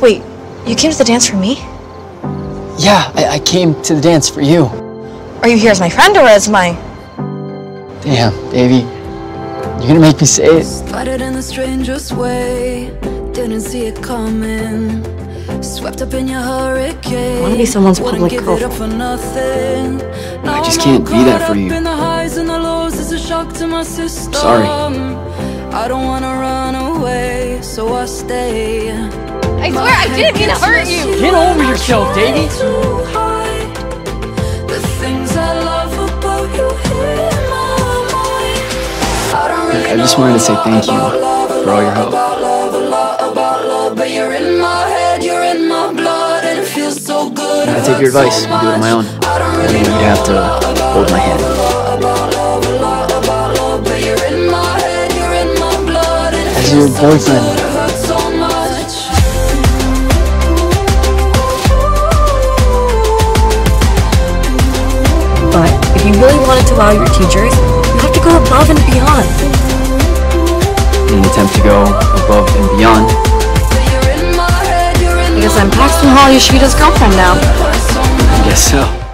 Wait, you came to the dance for me? Yeah, I, I came to the dance for you. Are you here as my friend or as my... Damn, baby. You're gonna make me say it. Started in the strangest way, didn't see it coming. Swept up in your hurricane. I wanna be someone's public give girlfriend. up for nothing. I just can't be that for you. In the highs and the lows is a shock to my system. Sorry. I don't wanna run away, so I stay. I swear I didn't mean to hurt you! Get over yourself, Devi. To hide the things I love about you in my mind. I don't really I just wanted to say thank you for all your help. about love, a lot about love, but you're in my head, you're in my blood, and it feels so good. I take your advice and do it on my own. I don't I really don't want you to have to hold my hand. about love, a you really wanted to wow your teachers, you have to go above and beyond. In an attempt to go above and beyond, You're in my head, you're in Because I'm Paxton Hall Yoshida's girlfriend now. I guess so.